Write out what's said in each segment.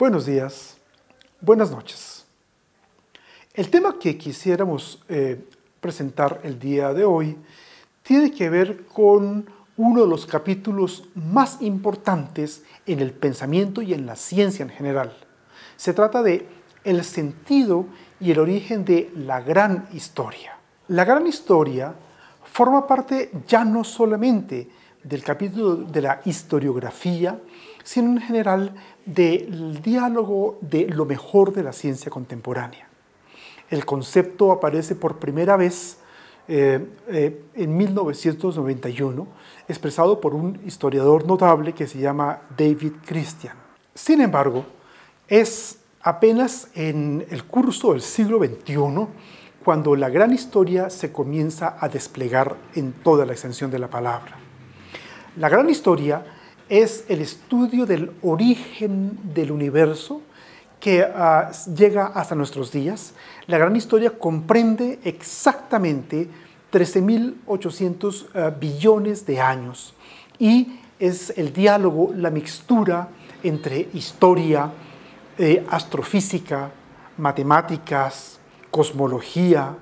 Buenos días, buenas noches. El tema que quisiéramos eh, presentar el día de hoy tiene que ver con uno de los capítulos más importantes en el pensamiento y en la ciencia en general. Se trata de el sentido y el origen de la gran historia. La gran historia forma parte ya no solamente del capítulo de la historiografía, sino en general del diálogo de lo mejor de la ciencia contemporánea. El concepto aparece por primera vez eh, eh, en 1991, expresado por un historiador notable que se llama David Christian. Sin embargo, es apenas en el curso del siglo XXI cuando la gran historia se comienza a desplegar en toda la extensión de la palabra. La gran historia es el estudio del origen del universo que ah, llega hasta nuestros días. La gran historia comprende exactamente 13.800 ah, billones de años y es el diálogo, la mixtura entre historia, eh, astrofísica, matemáticas, cosmología,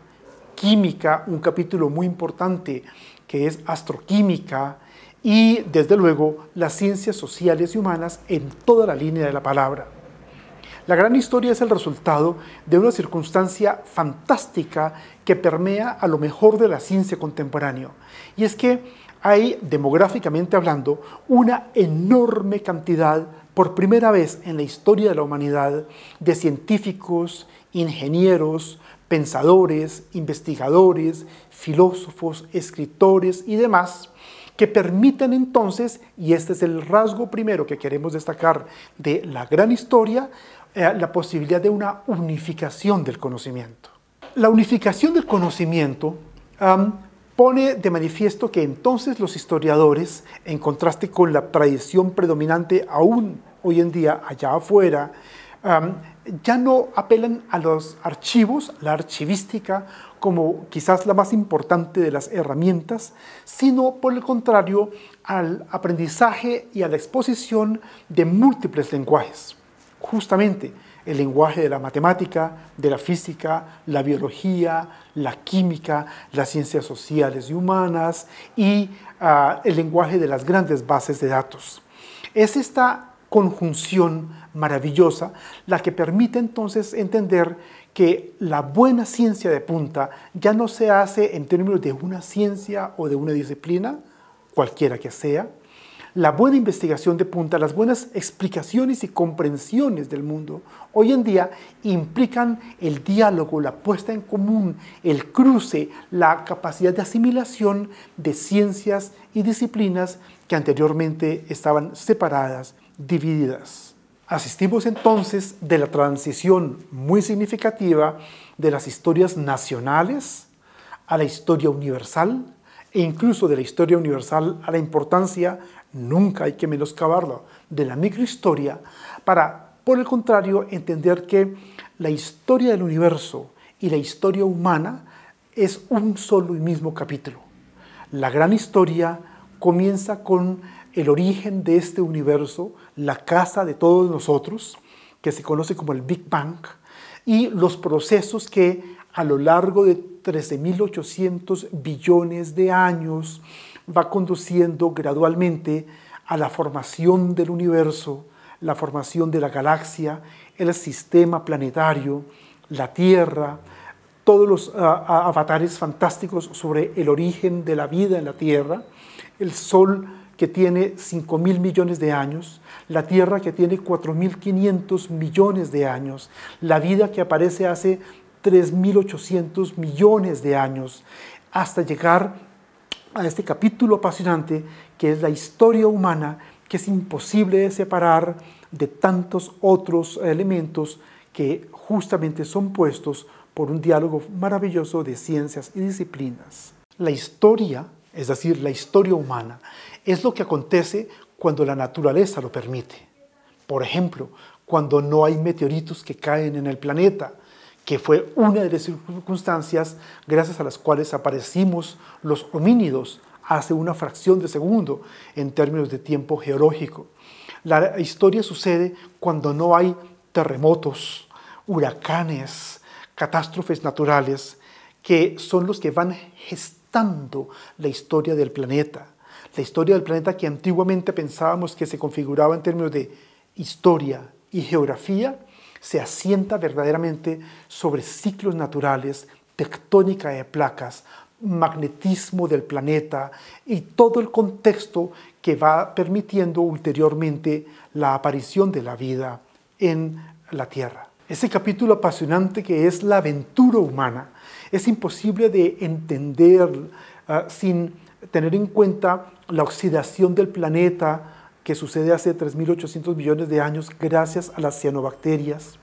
química, un capítulo muy importante que es astroquímica, y desde luego las ciencias sociales y humanas en toda la línea de la palabra. La gran historia es el resultado de una circunstancia fantástica que permea a lo mejor de la ciencia contemporánea. Y es que hay, demográficamente hablando, una enorme cantidad, por primera vez en la historia de la humanidad, de científicos, ingenieros, pensadores, investigadores, filósofos, escritores y demás, que permiten entonces, y este es el rasgo primero que queremos destacar de la gran historia, eh, la posibilidad de una unificación del conocimiento. La unificación del conocimiento pone de manifiesto que entonces los historiadores, en contraste con la tradición predominante aún hoy en día allá afuera, ya no apelan a los archivos, la archivística, como quizás la más importante de las herramientas, sino por el contrario al aprendizaje y a la exposición de múltiples lenguajes. Justamente el lenguaje de la matemática, de la física, la biología, la química, las ciencias sociales y humanas y ah, el lenguaje de las grandes bases de datos. Es esta conjunción maravillosa la que permite entonces entender que la buena ciencia de punta ya no se hace en términos de una ciencia o de una disciplina, cualquiera que sea. La buena investigación de punta, las buenas explicaciones y comprensiones del mundo hoy en día implican el diálogo, la puesta en común, el cruce, la capacidad de asimilación de ciencias y disciplinas que anteriormente estaban separadas divididas. Asistimos entonces de la transición muy significativa de las historias nacionales a la historia universal e incluso de la historia universal a la importancia, nunca hay que menoscabarlo, de la microhistoria para, por el contrario, entender que la historia del universo y la historia humana es un solo y mismo capítulo. La gran historia comienza con el origen de este universo, la casa de todos nosotros, que se conoce como el Big Bang, y los procesos que a lo largo de 13.800 billones de años va conduciendo gradualmente a la formación del universo, la formación de la galaxia, el sistema planetario, la Tierra, todos los ah, ah, avatares fantásticos sobre el origen de la vida en la Tierra, el Sol que tiene 5 mil millones de años, la Tierra que tiene 4.500 millones de años, la vida que aparece hace 3.800 millones de años, hasta llegar a este capítulo apasionante que es la historia humana, que es imposible de separar de tantos otros elementos que justamente son puestos por un diálogo maravilloso de ciencias y disciplinas. La historia, es decir, la historia humana, es lo que acontece cuando la naturaleza lo permite. Por ejemplo, cuando no hay meteoritos que caen en el planeta, que fue una de las circunstancias gracias a las cuales aparecimos los homínidos hace una fracción de segundo en términos de tiempo geológico. La historia sucede cuando no hay terremotos, huracanes, catástrofes naturales, que son los que van gestando la historia del planeta. La historia del planeta que antiguamente pensábamos que se configuraba en términos de historia y geografía, se asienta verdaderamente sobre ciclos naturales, tectónica de placas, magnetismo del planeta y todo el contexto que va permitiendo ulteriormente la aparición de la vida en la Tierra. Ese capítulo apasionante que es la aventura humana es imposible de entender ah, sin tener en cuenta la oxidación del planeta que sucede hace 3.800 millones de años gracias a las cianobacterias,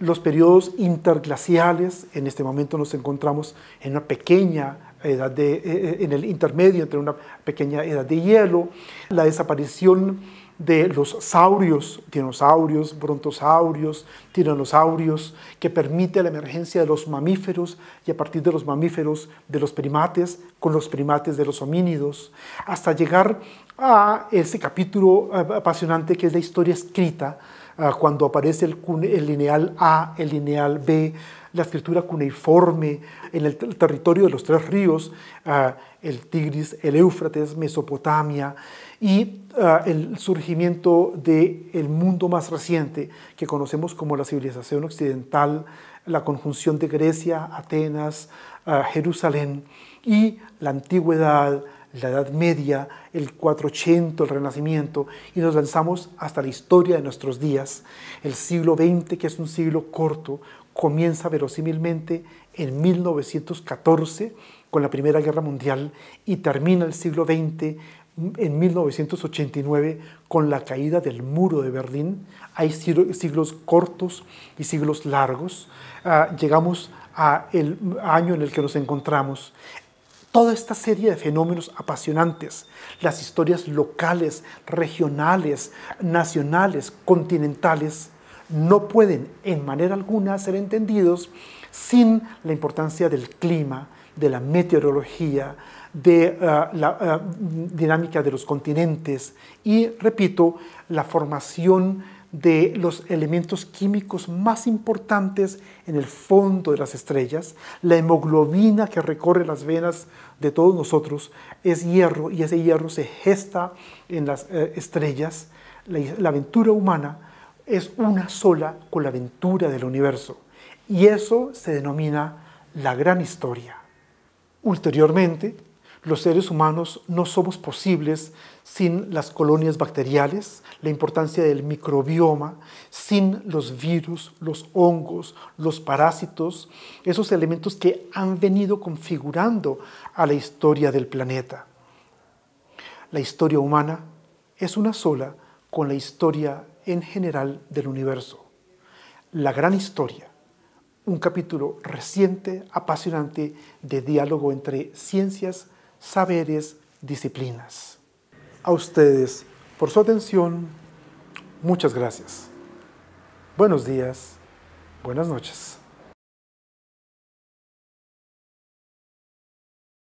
los periodos interglaciales, en este momento nos encontramos en una pequeña edad de, eh, eh, en el intermedio entre una pequeña edad de hielo, la desaparición de los saurios, dinosaurios, brontosaurios, tiranosaurios, que permite la emergencia de los mamíferos y a partir de los mamíferos de los primates, con los primates de los homínidos, hasta llegar a ese capítulo eh, apasionante que es la historia escrita cuando aparece el, lineal A, el lineal B, la escritura cuneiforme en el, territorio de los tres ríos, ah, el Tigris, el Éufrates, Mesopotamia, y ah, el surgimiento del mundo más reciente que conocemos como la civilización occidental, la conjunción de Grecia, Atenas, Jerusalén y la antigüedad, la Edad Media, el 480, el Renacimiento, y nos lanzamos hasta la historia de nuestros días. El siglo XX, que es un siglo corto, comienza verosímilmente en 1914 con la Primera Guerra Mundial y termina el siglo XX en 1989 con la caída del muro de Berlín. Hay siglos cortos y siglos largos. Ah, llegamos al año en el que nos encontramos toda esta serie de fenómenos apasionantes, las historias locales, regionales, nacionales, continentales, no pueden en manera alguna ser entendidos sin la importancia del clima, de la meteorología, de uh, la uh, dinámica de los continentes y, repito, la formación de los elementos químicos más importantes en el fondo de las estrellas. La hemoglobina que recorre las venas de todos nosotros es hierro y ese hierro se gesta en las eh, estrellas. La, aventura humana es una sola con la aventura del universo y eso se denomina la gran historia. Ulteriormente, los seres humanos no somos posibles sin las colonias bacteriales, la importancia del microbioma, sin los virus, los hongos, los parásitos, esos elementos que han venido configurando a la historia del planeta. La historia humana es una sola con la historia en general del universo. La gran historia, un capítulo reciente, apasionante de diálogo entre ciencias, saberes, disciplinas. A ustedes por su atención, muchas gracias. Buenos días, buenas noches.